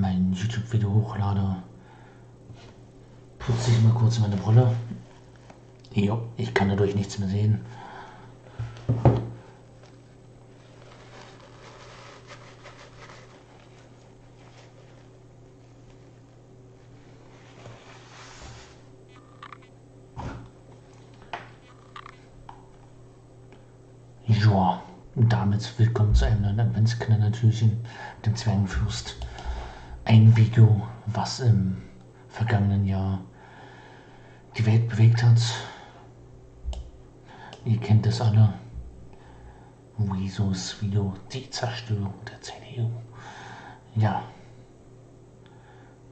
mein YouTube-Video hochlade, putze ich mal kurz meine Brille. Jo, ich kann dadurch nichts mehr sehen. Ja, damit willkommen zu einem neuen Adventskalender Türchen, dem Zwergenfürst. Ein Video, was im vergangenen Jahr die Welt bewegt hat. Ihr kennt es alle. Wiesos Video, die Zerstörung der CDU. Ja,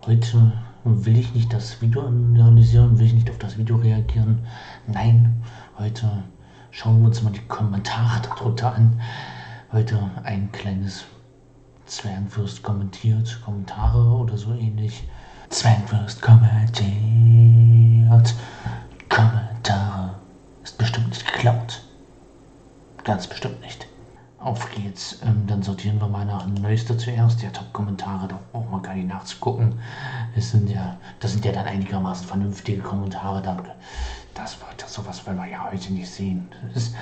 heute will ich nicht das Video analysieren, will ich nicht auf das Video reagieren. Nein, heute Schauen wir uns mal die Kommentare darunter an. Heute ein kleines Zwergenfürst kommentiert, Kommentare oder so ähnlich. Zwergenfürst kommentiert. Kommentare. Ist bestimmt nicht geklaut. Ganz bestimmt nicht. Auf geht's. Ähm, dann sortieren wir mal nach Neueste zuerst. Ja, Top-Kommentare, da brauchen wir gar nicht nachzugucken. Das sind ja, das sind ja dann einigermaßen vernünftige Kommentare. Danke. Das das sowas, wollen wir ja heute nicht sehen. Ist,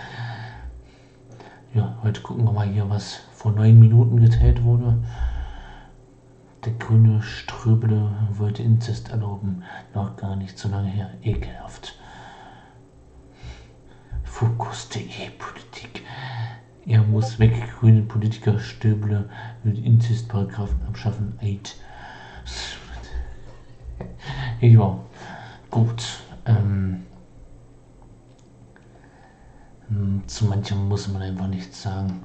ja, heute gucken wir mal hier, was vor neun Minuten geteilt wurde. Der grüne Ströbele wollte Inzest erlauben. Noch gar nicht so lange her. Ekelhaft. Fokus.de Politik. Er muss weg. Grüne Politiker Stöble will Inzestparagraphen abschaffen. Eid. Ja, gut. Ähm, hm, zu manchem muss man einfach nichts sagen.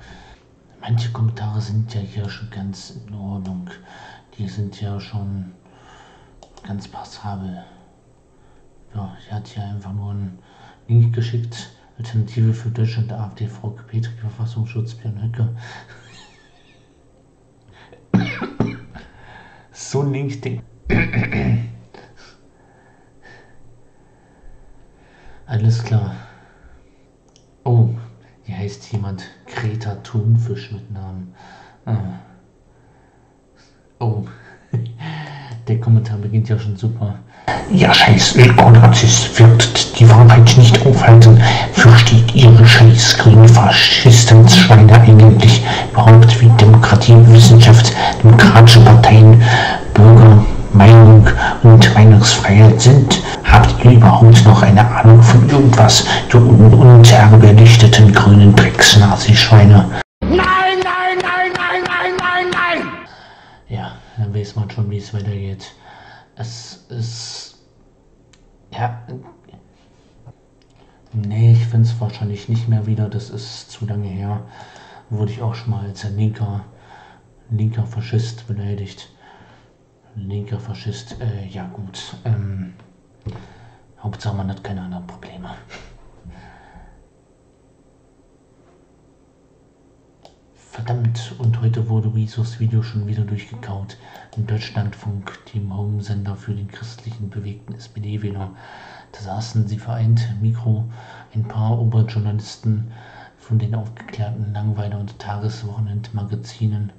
Manche Kommentare sind ja hier schon ganz in Ordnung. Die sind ja schon ganz passabel. Ja, ich hatte ja einfach nur einen Link geschickt. Alternative für Deutschland, AfD, Frau Petri, Verfassungsschutz, Björn Höcke. so ein Link, den. Alles klar. Oh, hier heißt jemand Greta Thunfisch mit Namen. Ah. Oh, der Kommentar beginnt ja schon super. Ja, scheiß Ökonarzis wird die Wahrheit nicht aufhalten. Versteht ihre scheiß grünen Faschisten-Schweine eigentlich überhaupt wie Demokratie, Wissenschaft, demokratische Parteien, Bürger, Meinung und Meinungsfreiheit sind? Habt ihr überhaupt noch eine Ahnung von irgendwas, du unterbelichteten grünen Drecks-Nazi-Schweine? Nein, nein, nein, nein, nein, nein, nein! Ja, dann weiß man schon, wie es weitergeht. Es ist. Ja. Nee, ich finde es wahrscheinlich nicht mehr wieder. Das ist zu lange her. Wurde ich auch schon mal als ein linker, linker Faschist beleidigt linker Faschist, äh, ja gut. Ähm, Hauptsache man hat keine anderen Probleme. Verdammt, und heute wurde Wiesos Video schon wieder durchgekaut. Im Deutschlandfunk, dem Homesender für den christlichen bewegten SPD-Wähler. Da saßen sie vereint, Mikro, ein paar Oberjournalisten von den aufgeklärten Langweiler- und Tageswochenendmagazinen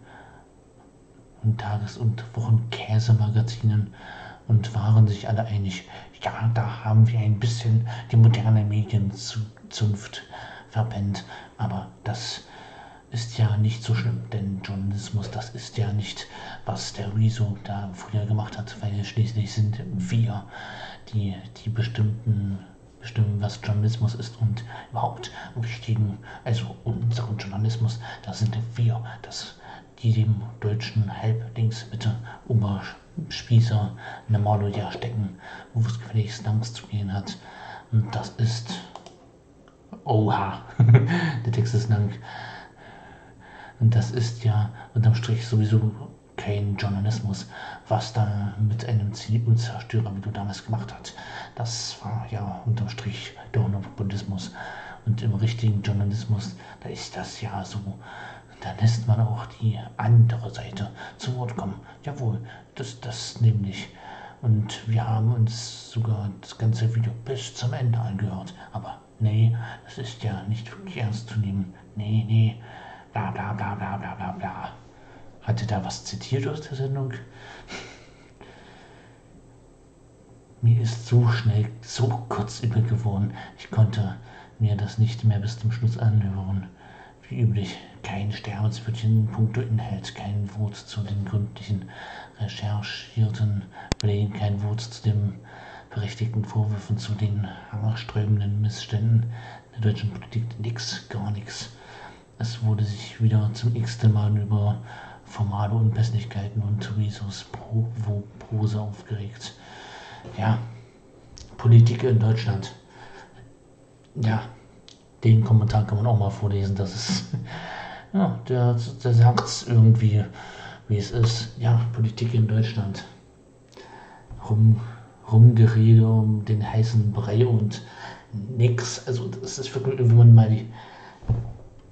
und Tages- und Wochenkäsemagazinen und waren sich alle einig, ja, da haben wir ein bisschen die moderne Medienzunft verpennt, aber das ist ja nicht so schlimm, denn Journalismus, das ist ja nicht, was der Rezo da früher gemacht hat, weil schließlich sind wir, die, die bestimmten bestimmen, was Journalismus ist und überhaupt wichtigen, also unseren Journalismus, da sind wir, das die dem deutschen Halblinksmitte Oberspießer eine Mauloja stecken, wo es gefälligst langs zu gehen hat. Und das ist. Oha! Der Text ist lang. Und das ist ja unterm Strich sowieso kein Journalismus, was da mit einem CDU-Zerstörer, wie du damals gemacht hast. Das war ja unterm Strich der Buddhismus. Und im richtigen Journalismus, da ist das ja so da lässt man auch die andere Seite zu Wort kommen. Jawohl, das, das nämlich. Und wir haben uns sogar das ganze Video bis zum Ende angehört. Aber nee, das ist ja nicht wirklich ernst zu nehmen. Nee, nee, bla bla bla bla bla bla bla. Hat er da was zitiert aus der Sendung? Mir ist so schnell, so kurz übel geworden. Ich konnte mir das nicht mehr bis zum Schluss anhören. Wie üblich, kein Sterbenswörtchen puncto Inhalt, kein Wort zu den gründlichen recherchierten Belegen, kein Wort zu den berechtigten Vorwürfen, zu den anströmenden Missständen der deutschen Politik. Nix, gar nichts. Es wurde sich wieder zum x-ten Mal über formale Unpässlichkeiten und Risos Prose aufgeregt. Ja, Politik in Deutschland. Ja, den Kommentar kann man auch mal vorlesen. Das ist, ja, der, der sagt es irgendwie, wie es ist. Ja, Politik in Deutschland. Rum, Rumgerede um den heißen Brei und nix. Also, das ist wirklich, wenn man mal die,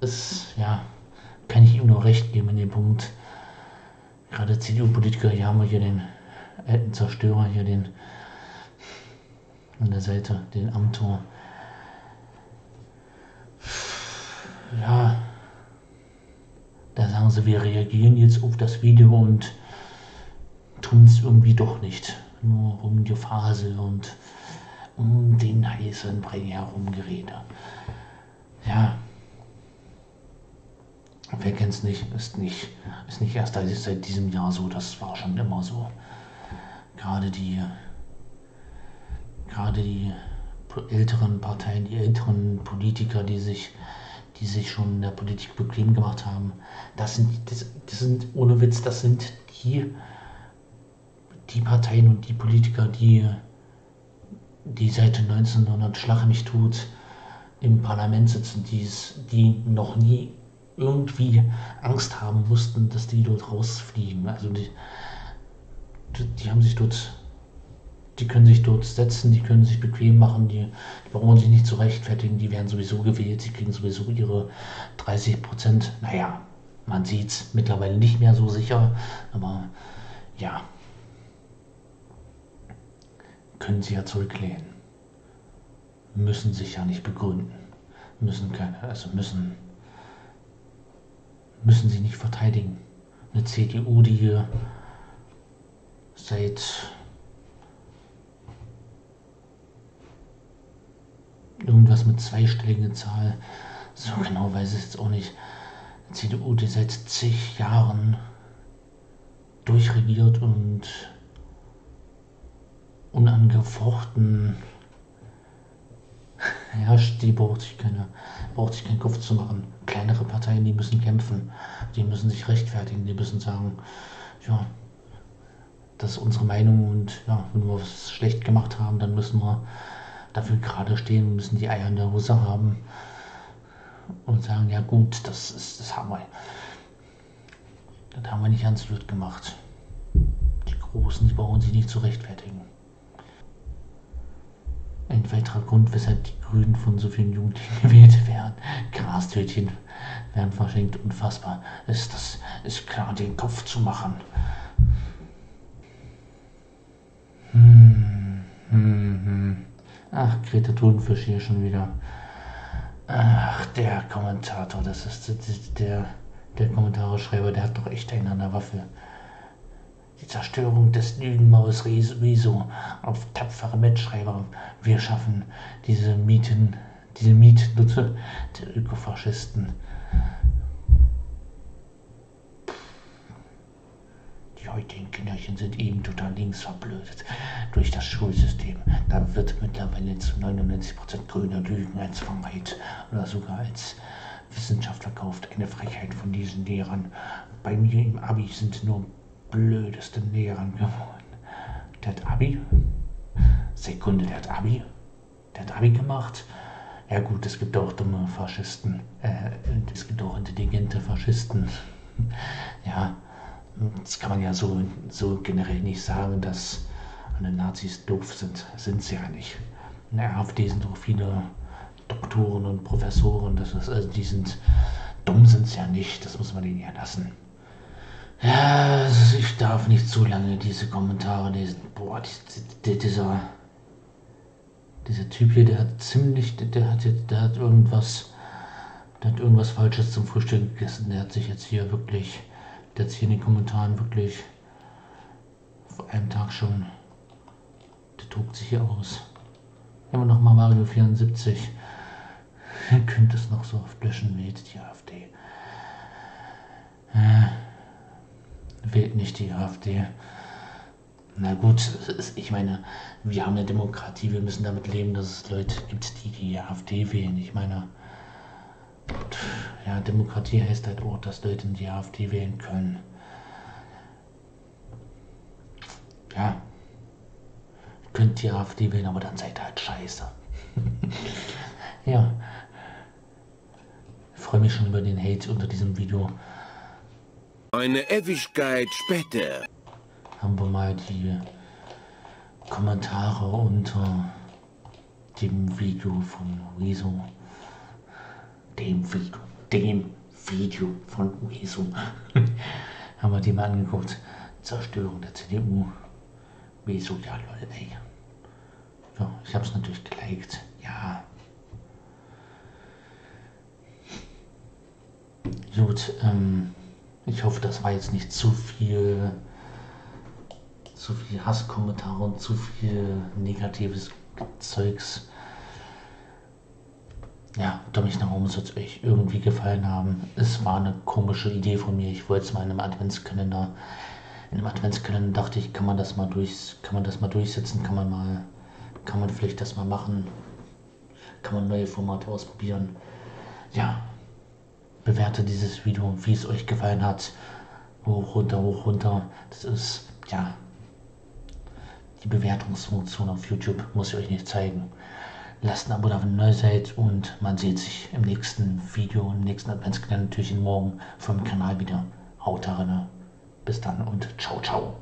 ist, ja, kann ich ihm nur recht geben in dem Punkt. Gerade CDU-Politiker, hier haben wir hier den alten Zerstörer, hier den an der Seite, den Amtor. ja, da sagen sie, wir reagieren jetzt auf das Video und tun es irgendwie doch nicht. Nur um die Phase und um den heißen Brei herumgerede. Ja. Wer kennt es nicht, ist nicht, ist nicht erst seit diesem Jahr so, das war schon immer so. Gerade die, gerade die älteren Parteien, die älteren Politiker, die sich die sich schon in der Politik bequem gemacht haben. Das sind, das, das sind ohne Witz, das sind die, die Parteien und die Politiker, die, die seit 1900 Schlag mich tut im Parlament sitzen, die's, die noch nie irgendwie Angst haben mussten, dass die dort rausfliegen. Also die, die haben sich dort die können sich dort setzen, die können sich bequem machen, die, die brauchen sich nicht zu rechtfertigen, die werden sowieso gewählt, sie kriegen sowieso ihre 30 Prozent. Naja, man sieht es mittlerweile nicht mehr so sicher, aber ja, können sie ja zurücklehnen. Müssen sich ja nicht begründen. Müssen keine, also müssen, müssen sie nicht verteidigen. Eine CDU, die seit irgendwas mit zweistelligen Zahl. So genau weiß ich jetzt auch nicht. CDU, die seit zig Jahren durchregiert und unangefochten herrscht, die braucht sich, keine, braucht sich keinen Kopf zu machen. Kleinere Parteien, die müssen kämpfen, die müssen sich rechtfertigen, die müssen sagen, ja, das ist unsere Meinung und ja, wenn wir was schlecht gemacht haben, dann müssen wir dafür gerade stehen, müssen die Eier in der Hose haben und sagen, ja gut, das, ist, das haben wir. Das haben wir nicht ganz blöd gemacht. Die Großen, die brauchen sich nicht zu rechtfertigen. Ein weiterer Grund, weshalb die Grünen von so vielen Jugendlichen gewählt werden. Grastötchen werden verschenkt. Unfassbar. Ist das ist klar, den Kopf zu machen. Hm, hm. Ach, Greta Thunfisch hier schon wieder. Ach, der Kommentator, das ist der, der Kommentarschreiber, der hat doch echt einen an der Waffe. Die Zerstörung des Lügenmaus Riso auf tapfere Mitschreiber. Wir schaffen diese Mieten, diese Mietnutze der Ökofaschisten. Die heutigen Kinderchen sind eben total links verblödet durch das Schulsystem. Da wird mittlerweile zu 99% grüner Lügen als Wahrheit oder sogar als Wissenschaft verkauft. Eine Frechheit von diesen Lehrern. Bei mir im Abi sind nur blödeste Lehrern geworden. Der hat Abi? Sekunde, der hat Abi? Der hat Abi gemacht? Ja gut, es gibt auch dumme Faschisten. Äh, es gibt auch intelligente Faschisten. ja, das kann man ja so, so generell nicht sagen, dass alle Nazis doof sind. Sind sie ja nicht. In der AfD sind auch viele Doktoren und Professoren, das ist, also die sind dumm sind sie ja nicht, das muss man denen ja lassen. Ja, also ich darf nicht zu lange diese Kommentare lesen. Boah, die, die, dieser, dieser Typ hier, der hat ziemlich, der hat, der hat irgendwas, der hat irgendwas Falsches zum Frühstück gegessen. Der hat sich jetzt hier wirklich jetzt hier in den Kommentaren wirklich vor einem Tag schon. Der tobt sich hier aus. Immer noch mal Mario 74. Ihr könnt es noch so oft löschen, wählt die AfD. Äh, wählt nicht die AfD. Na gut, ich meine, wir haben eine Demokratie, wir müssen damit leben, dass es Leute gibt, die die AfD wählen. Ich meine, ja, Demokratie heißt halt auch, dass Leute die AfD wählen können. Ja, ihr könnt die AfD wählen, aber dann seid ihr halt scheiße. ja, ich freue mich schon über den Hate unter diesem Video. Eine Ewigkeit später haben wir mal die Kommentare unter dem Video von Rezo. Dem Video, dem Video von Rezo. haben wir die mal angeguckt. Zerstörung der CDU. Wieso? Ja, lol, ey. Ja, ich hab's natürlich geliked. Ja. Gut, ähm, ich hoffe, das war jetzt nicht zu viel, zu viel Hasskommentare und zu viel negatives Zeugs. Ja, Dominik nach oben soll es euch irgendwie gefallen haben. Es war eine komische Idee von mir. Ich wollte es mal in einem Adventskalender. In einem Adventskalender dachte ich, kann man das mal durch, kann man das mal durchsetzen, kann man mal, kann man vielleicht das mal machen, kann man neue Formate ausprobieren. Ja, bewerte dieses Video, wie es euch gefallen hat. Hoch, runter, hoch, runter. Das ist, ja, die Bewertungsfunktion auf YouTube muss ich euch nicht zeigen. Lasst ein Abo da, wenn ihr neu seid und man sieht sich im nächsten Video, im nächsten Adventskalender natürlich morgen vom Kanal wieder. Haut rein. Bis dann und ciao, ciao.